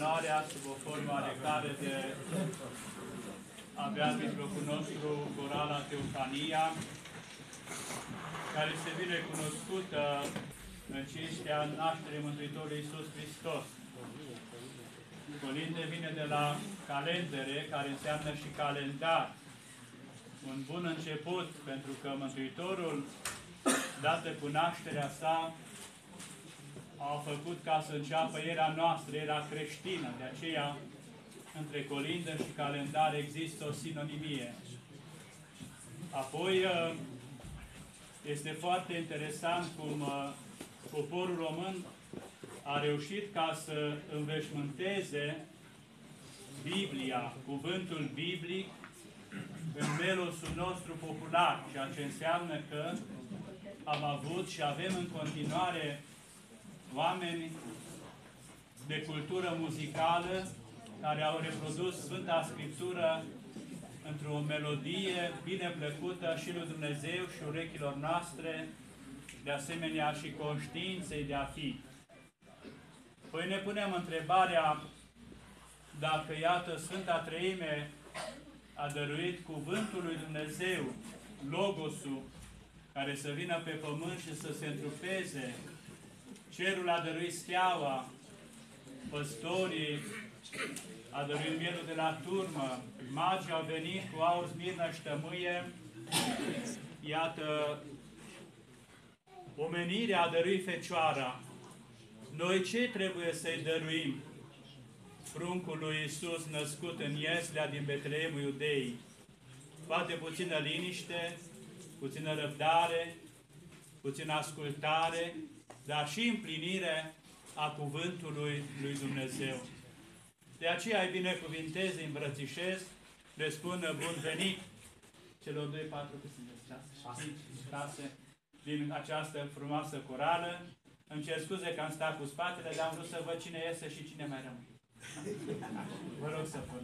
onoarea sub o formă oarecare de a avea mijlocul nostru Corala Teofania, care se vine cunoscută în cinstea nașterii Mântuitorului Iisus Hristos. Colinde vine de la calendere, care înseamnă și calendar. Un bun început, pentru că Mântuitorul, dată cu nașterea sa, a făcut ca să înceapă era noastră, era creștină. De aceea, între colindă și calendar există o sinonimie. Apoi, ă, este foarte interesant cum ă, poporul român a reușit ca să înveșmânteze Biblia, cuvântul biblic, în melosul nostru popular, ceea ce înseamnă că am avut și avem în continuare oameni de cultură muzicală care au reprodus Sfânta Scriptură într-o melodie bine plăcută și lui Dumnezeu și urechilor noastre, de asemenea și conștiinței de a fi. Păi ne punem întrebarea dacă, iată, Sfânta Treime a dăruit Cuvântul lui Dumnezeu, Logosul, care să vină pe pământ și să se întrupeze Cerul a dăruit steaua, păstorii a dăruit mielul de la turmă, magii au venit cu aur, smirnă și tămâie, iată, omenirea a dăruit Fecioara. Noi ce trebuie să-i dăruim? Pruncul lui Iisus născut în Ieslea din Betleemul Iudei. Poate puțină liniște, puțină răbdare, puțină ascultare, dar și împlinire a cuvântului lui Dumnezeu. De aceea îi binecuvintez, îi îmbrățișez, le spun bun venit celor doi, patru, cât șase, șase, din această frumoasă corală. Îmi cer scuze că am stat cu spatele, dar am vrut să văd cine iese și cine mai rămâne. Vă rog să vă